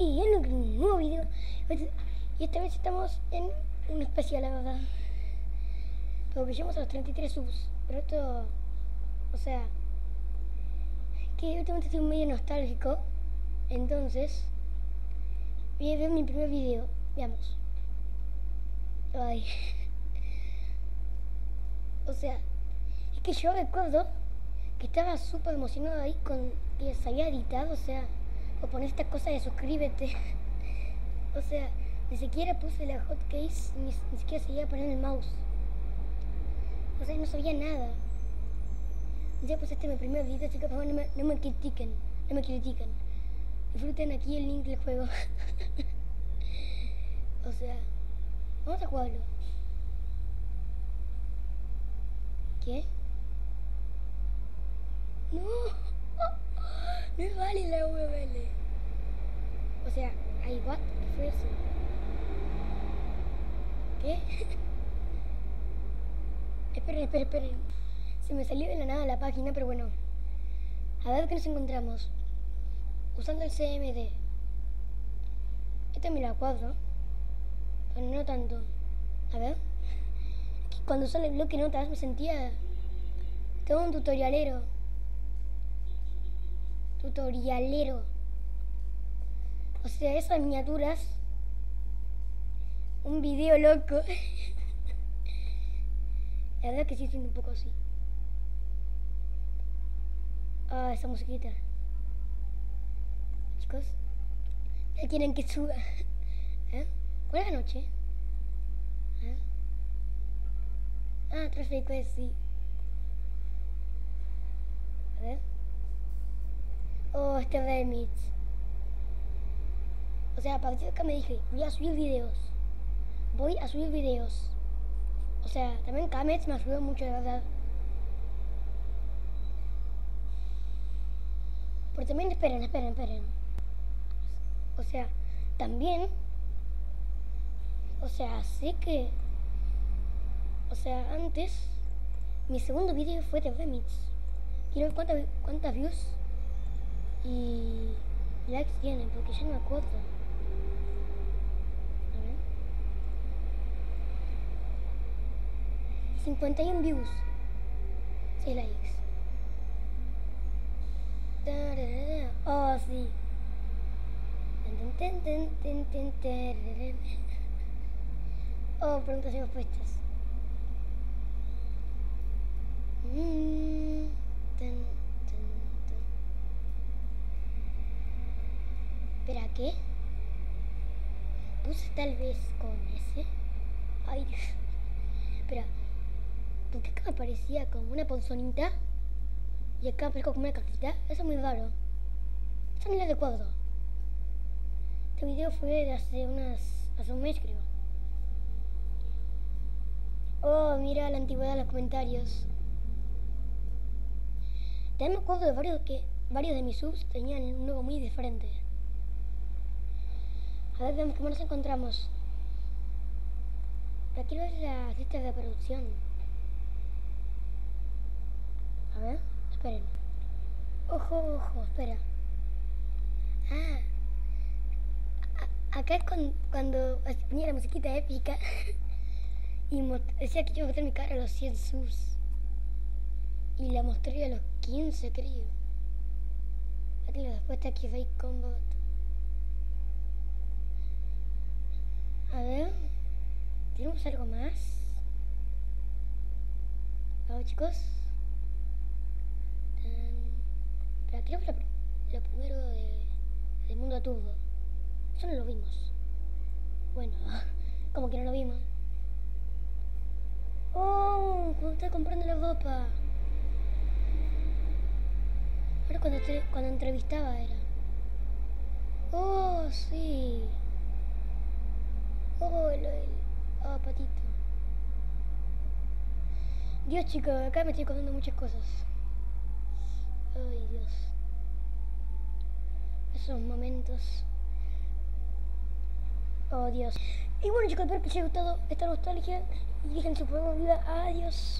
y en un nuevo video. Y esta vez estamos en un especial, la verdad. Porque llegamos a los 33 subs. Pero esto, o sea, que últimamente estoy medio nostálgico. Entonces, voy a ver mi primer video. Veamos. Ay. O sea, es que yo recuerdo que estaba súper emocionado ahí con que se había editado, o sea, o poner esta cosa de suscríbete. o sea, ni siquiera puse la hotcase, ni, ni siquiera seguía poniendo el mouse. O sea, no sabía nada. Ya pues este es mi primer video, así que por favor no me, me critiquen, no me critiquen. Disfruten aquí el link del juego. o sea, vamos a jugarlo. ¿Qué? No, no vale la URL. O sea. ¿Qué fue eso? ¿Qué? esperen, esperen, esperen. Se me salió de la nada la página, pero bueno. A ver qué nos encontramos. Usando el CMD. Este me la cuadro. Pero no tanto. A ver. Cuando sale el bloque notas me sentía todo un tutorialero. Tutorialero. O sea, esas miniaturas. Un video loco. La verdad que sí siento un poco así. Ah, esa musiquita. Chicos. Ya quieren que suba. ¿Eh? ¿Cuál es la noche? ¿Eh? Ah, tráfico es sí. A ver. Oh, este remix. O sea, a partir de acá me dije, voy a subir videos. Voy a subir videos. O sea, también Kamets me ayudó mucho, la verdad. Pero también, esperen, esperen, esperen. O sea, también... O sea, sé que... O sea, antes... Mi segundo video fue de remix. Quiero ver cuántas, cuántas views y likes tienen, porque ya no me acuerdo. A ver. 51 views. 6 likes. Oh, sí. Oh, preguntas y respuestas. Mm, ¿Espera qué? Puse tal vez con ese. Ay, Dios. Espera. ¿Por qué acá me parecía como una ponzonita? Y acá me como una cajita. Eso es muy raro. Eso no de cuadro. Este video fue de hace unas. hace un mes creo. Oh, mira la antigüedad de los comentarios. También me acuerdo de varios que varios de mis subs tenían un logo muy diferente. A ver, cómo nos encontramos. Pero quiero ver las listas de producción. A ver, esperen. Ojo, ojo, espera. Ah. acá es cuando ponía la musiquita épica y decía que iba a meter mi cara a los 100 subs. Y la mostré a los 15, creo. Aquí la respuesta aquí Fake Combat. A ver. ¿Tenemos algo más? Vamos chicos. pero aquí lo, lo primero de, del mundo turbo. Eso no lo vimos. Bueno, como que no lo vimos. Oh, cuando estaba comprando la ropa. Ahora cuando, cuando entrevistaba era. Oh, sí. Oh, el, el, oh, patito. Dios, chicos, acá me estoy contando muchas cosas. Ay, Dios. Esos momentos. Oh, Dios. Y bueno, chicos, espero que les haya gustado esta nostalgia. Y dejen su prueba vida. Adiós.